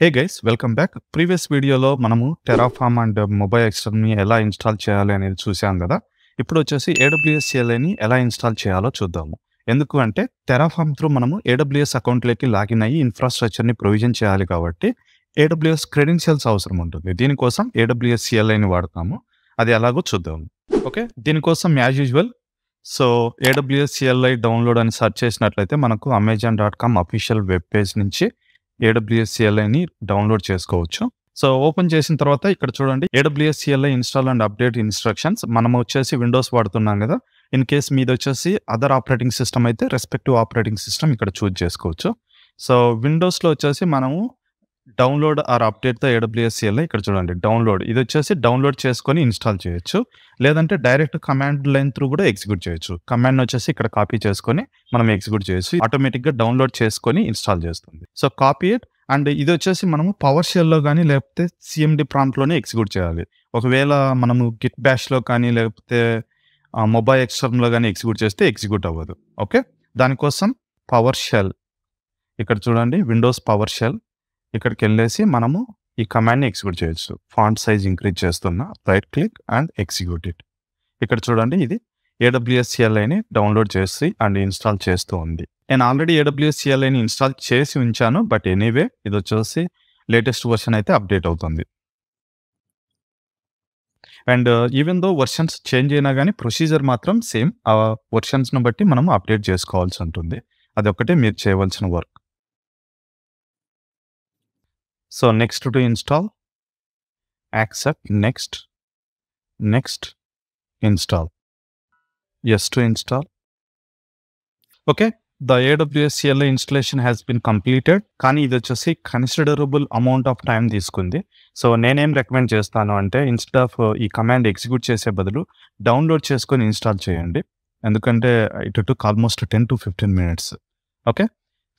Hey guys welcome back previous వీడియోలో మనము Terraform and mobile ఎక్స్టర్ని ఎలా ఇన్స్టాల్ చేయాలి అనేది చూసాం కదా? ఇప్పుడు వచ్చేసి ఏడబ్ల్యూఎస్ సిఎల్ఐని ఎలా ఇన్స్టాల్ చేయాలో చూద్దాము. ఎందుకు అంటే టెరాఫామ్ త్రూ మనము ఏడబ్ల్యూఎస్ అకౌంట్లోకి లాగిన్ అయ్యి ఇన్ఫ్రాస్ట్రక్చర్ని ప్రొవిజన్ చేయాలి కాబట్టి ఏడబ్ల్యూఎస్ క్రెడెన్షియల్స్ అవసరం ఉంటుంది. దీనికోసం ఏడబ్ల్యూఎస్ సిఎల్ఐని వాడతాము. అది ఎలాగో చూద్దాము. ఓకే దీనికోసం as usual so AWS CLI download అని సెర్చ్ చేసినట్లయితే మనకు Amazon dot com official web page నుంచి ఏడబ్ల్యూఎస్ సిఎల్ఐని డౌన్లోడ్ చేసుకోవచ్చు. సో ఓపెన్ చేసిన తర్వాత ఇక్కడ చూడండి AWS CLI install and update instructions మనం వచ్చేసి విండోస్ వాడుతున్నాం కదా. ఇన్ కేస్ మీద వచ్చేసి అదర్ ఆపరేటింగ్ సిస్టమ్ అయితే రెస్పెక్టివ్ ఆపరేటింగ్ సిస్టమ్ ఇక్కడ చూజ్ చేసుకోవచ్చు. సో విండోస్లో వచ్చేసి మనము download or update the AWS CLI ఇక్కడ చూడండి. డౌన్లోడ్. ఇది వచ్చేసి డౌన్లోడ్ చేసుకొని ఇన్స్టాల్ చేయొచ్చు. లేదంటే డైరెక్ట్ కమాండ్ లైన్ త్రూ కూడా ఎగ్జిక్యూట్ చేయొచ్చు. కమాండ్ వచ్చేసి ఇక్కడ కాపీ చేసుకొని మనం ఎగ్జిక్యూట్ చేయొచ్చు. ఆటోమేటిక్గా డౌన్లోడ్ చేసుకొని ఇన్స్టాల్ చేస్తుంది. సో కాపీ ఇట్ అండ్ ఇది వచ్చేసి మనము పవర్ షెల్లో కానీ లేకపోతే సిఎండి ప్రాంప్ట్లోనే ఎగ్జిక్యూట్ చేయాలి. ఒకవేళ మనము గిట్ బ్యాష్లో కానీ లేకపోతే మొబైల్ ఎక్స్టర్న్లో కానీ ఎగ్జిక్యూట్ చేస్తే ఎగ్జిక్యూట్ అవ్వదు. ఓకే? దానికోసం పవర్ షెల్. ఇక్కడ చూడండి. Windows PowerShell. ఇక్కడికి వెళ్ళేసి మనము ఈ కమాండ్ని ఎగ్జిక్యూట్ చేయొచ్చు. ఫాంట్ సైజ్ ఇంక్రీజ్ చేస్తున్నా right click and execute it ఇక్కడ చూడండి ఇది ఏడబ్ల్యూఎస్సిఎల్ఐని డౌన్లోడ్ చేసి అండ్ ఇన్స్టాల్ చేస్తూ ఉంది. నేను ఆల్రెడీ ఏడబ్ల్యూఎస్సిఎల్ఐని ఇన్స్టాల్ చేసి ఉంచాను బట్ ఎనీవే ఇది వచ్చేసి లేటెస్ట్ వర్షన్ అయితే అప్డేట్ అవుతుంది. And even though versions change అయినా కానీ ప్రొసీజర్ మాత్రం సేమ్ ఆ వర్షన్స్ను బట్టి మనం అప్డేట్ చేసుకోవాల్సి ఉంటుంది. అది ఒకటే మీరు చేయవలసిన work so next to install accept next next install. Yes to install okay the AWS CLI installation has been completed కానీ ఇది వచ్చేసి కన్సిడరబుల్ అమౌంట్ ఆఫ్ టైం తీసుకుంది. సో నేనేం రికమెండ్ చేస్తాను అంటే ఇన్స్టెడ్ ఆఫ్ uh, ఈ కమాండ్ ఎగ్జిక్యూట్ చేసే బదులు డౌన్లోడ్ చేసుకొని ఇన్స్టాల్ చేయండి. ఎందుకంటే it took almost ten to fifteen minutes okay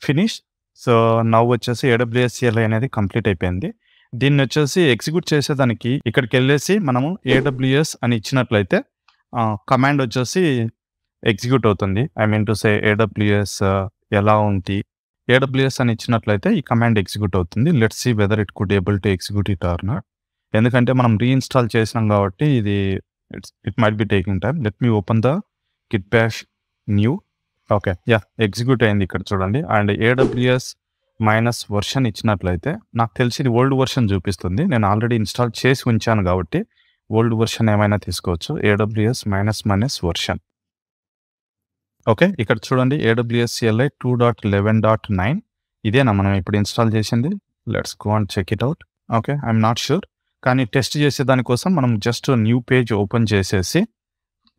finish so now వచ్చేసి ఏడబ్ల్యూఎస్సిఎల్ఐ అనేది కంప్లీట్ అయిపోయింది. దీన్ని వచ్చేసి ఎగ్జిక్యూట్ చేసేదానికి ఇక్కడికి వెళ్ళేసి మనము ఏడబ్ల్యూఎస్ అని ఇచ్చినట్లయితే కమాండ్ వచ్చేసి ఎగ్జిక్యూట్ అవుతుంది. I mean to say AWS ఎలా ఉంది? ఏడబ్ల్యూఎస్ అని ఇచ్చినట్లయితే ఈ కమాండ్ ఎగ్జిక్యూట్ అవుతుంది. Let see whether it could able to execute it or not. ఎందుకంటే మనం రీఇన్స్టాల్ చేసినాం కాబట్టి ఇది it's it might be taking time let me open the Git Bash new. Okay yeah execute అయింది ఇక్కడ చూడండి. అండ్ ఏడబ్ల్యూఎస్ మైనస్ వర్షన్ ఇచ్చినట్లయితే నాకు తెలిసి ఇది ఓల్డ్ వర్షన్ చూపిస్తుంది. నేను ఆల్రెడీ ఇన్స్టాల్ చేసి ఉంచాను కాబట్టి ఓల్డ్ వర్షన్ ఏమైనా తీసుకోవచ్చు. AWS minus minus version okay ఇక్కడ చూడండి. AWS CLI two dot eleven dot nine ఇదేనా మనం ఇప్పుడు ఇన్స్టాల్ చేసింది? Let's go and check it out okay I'm not sure కానీ టెస్ట్ చేసే దానికోసం మనం జస్ట్ న్యూ పేజ్ ఓపెన్ చేసేసి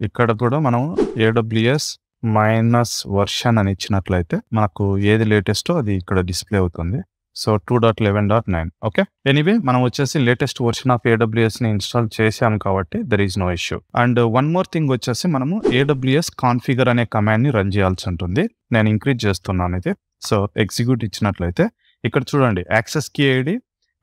ఇక్కడ కూడా మనం ఏడబ్ల్యూఎస్ మైనస్ వర్షన్ అని ఇచ్చినట్లయితే మనకు ఏది లేటెస్టో అది ఇక్కడ డిస్ప్లే అవుతుంది. So two dot eleven dot nine okay? Anyway మనం వచ్చేసి లేటెస్ట్ వర్షన్ ఆఫ్ ఏడబ్ల్యూఎస్ని ఇన్స్టాల్ చేసాం కాబట్టి there is no issue and one more thing వచ్చేసి మనము ఏడబ్ల్యూఎస్ కాన్ఫిగర్ అనే కమాండ్ని రన్ చేయాల్సి ఉంటుంది. నేను ఇంక్రీజ్ చేస్తున్నాను ఇది. సో ఎగ్జిక్యూట్ ఇచ్చినట్లయితే ఇక్కడ చూడండి access key ID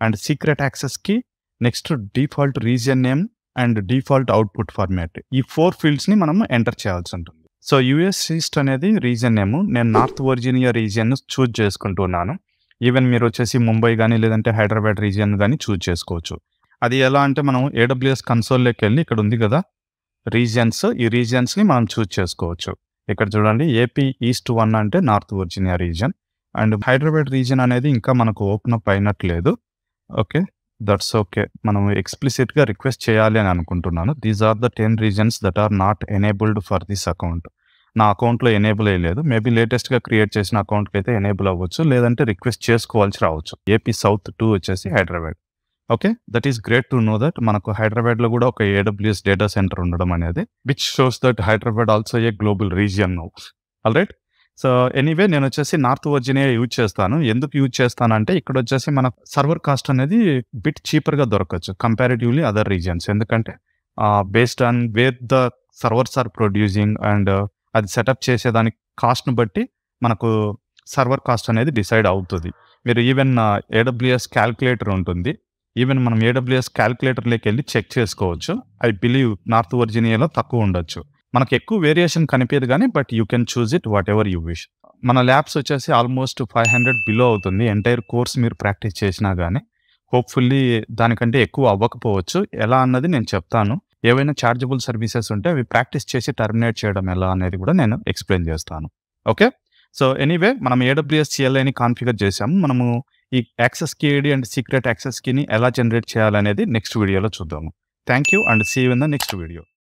and secret యాక్సెస్కి next default region name and default output format ఈ ఫోర్ ఫీల్డ్స్ని మనం ఎంటర్ చేయాల్సి ఉంటుంది. సో యుఎస్ ఈస్ట్ అనేది రీజియన్ నేమ్. నేను నార్త్ వర్జీనియా రీజియన్ చూజ్ చేసుకుంటున్నాను. ఈవెన్ మీరు వచ్చేసి ముంబై కానీ లేదంటే హైదరాబాద్ రీజియన్ కానీ చూజ్ చేసుకోవచ్చు. అది ఎలా అంటే మనం ఏడబ్ల్యూఎస్ కన్సోల్లోకి వెళ్ళి ఇక్కడ ఉంది కదా రీజియన్స్. ఈ రీజియన్స్ని మనం చూజ్ చేసుకోవచ్చు. ఇక్కడ చూడండి ఏపీ ఈస్ట్ వన్ అంటే North Virginia region. And Hyderabad region అనేది ఇంకా మనకు ఓపెన్ అప్ అయినట్లేదు. ఓకే. దట్స్ ఓకే మనం ఎక్స్ప్లిసిట్గా రిక్వెస్ట్ చేయాలి అని అనుకుంటున్నాను. These are the ten regions that are not enabled for this account నా అకౌంట్లో ఎనేబుల్ అయ్యలేదు. మేబీ లేటెస్ట్గా క్రియేట్ చేసిన అకౌంట్కి అయితే ఎనేబుల్ అవ్వచ్చు. లేదంటే రిక్వెస్ట్ చేసుకోవాల్సి రావచ్చు. ఏపీ సౌత్ టూ వచ్చేసి Hyderabad. Okay that is great to know that మనకు హైదరాబాద్లో కూడా ఒక ఏడబ్ల్యూఎస్ డేటా సెంటర్ ఉండడం అనేది which shows that Hyderabad also a global region no all right so anyway నేను వచ్చేసి నార్త్ వర్జినియా యూజ్ చేస్తాను. ఎందుకు యూజ్ చేస్తానంటే ఇక్కడ వచ్చేసి మన సర్వర్ కాస్ట్ అనేది బిట్ చీపర్గా దొరకచ్చు కంపారిటివ్లీ అదర్ రీజియన్స్. ఎందుకంటే based on where the servers are producing and అది సెటప్ చేసేదానికి కాస్ట్ను బట్టి మనకు సర్వర్ కాస్ట్ అనేది డిసైడ్ అవుతుంది. మీరు ఈవెన్ ఏడబ్ల్యూఎస్ క్యాల్కులేటర్ ఉంటుంది. ఈవెన్ మనం ఏడబ్ల్యూఎస్ క్యాల్కులేటర్లోకి వెళ్ళి చెక్ చేసుకోవచ్చు. ఐ బిలీవ్ నార్త్ వర్జీనియాలో తక్కువ ఉండొచ్చు. మనకు ఎక్కువ వేరియేషన్ కనిపించదు కానీ but you can choose it whatever you wish మన ల్యాబ్స్ వచ్చేసి ఆల్మోస్ట్ ఫైవ్ హండ్రెడ్ బిలో అవుతుంది. ఎంటైర్ కోర్స్ మీరు ప్రాక్టీస్ చేసినా కానీ హోప్ఫుల్లీ దానికంటే ఎక్కువ అవ్వకపోవచ్చు. ఎలా అన్నది నేను చెప్తాను. ఏవైనా ఛార్జబుల్ సర్వీసెస్ ఉంటే అవి ప్రాక్టీస్ చేసి టర్మినేట్ చేయడం ఎలా అనేది కూడా నేను ఎక్స్ప్లెయిన్ చేస్తాను. ఓకే సో ఎనీవే మనం ఏడబ్ల్యూఎస్ సిఎల్ఐని కాన్ఫిగర్ చేసాము మనము ఈ access key ID and secret access కీని ఎలా జనరేట్ చేయాలనేది నెక్స్ట్ వీడియోలో చూద్దాము. Thank you and see in the next video